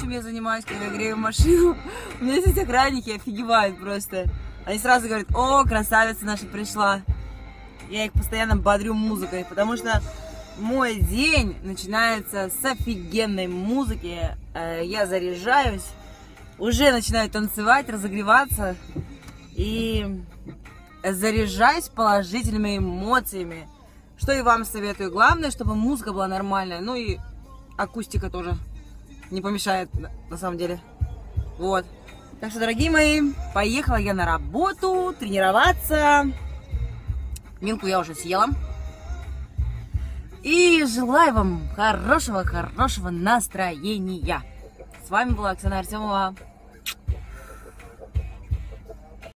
Чем я занимаюсь, когда грею машину. У меня здесь охранники офигевают просто. Они сразу говорят, о, красавица наша пришла. Я их постоянно бодрю музыкой, потому что мой день начинается с офигенной музыки. Э, Я заряжаюсь, уже начинаю танцевать, разогреваться и заряжаюсь положительными эмоциями. Что и вам советую. Главное, чтобы музыка была нормальная. Ну и акустика тоже не помешает, на- самом деле. Вот. Так что, дорогие мои, поехала я на работу тренироваться. Милку я уже съела. И желаю вам хорошего-хорошего настроения. С вами была Оксана Артемова.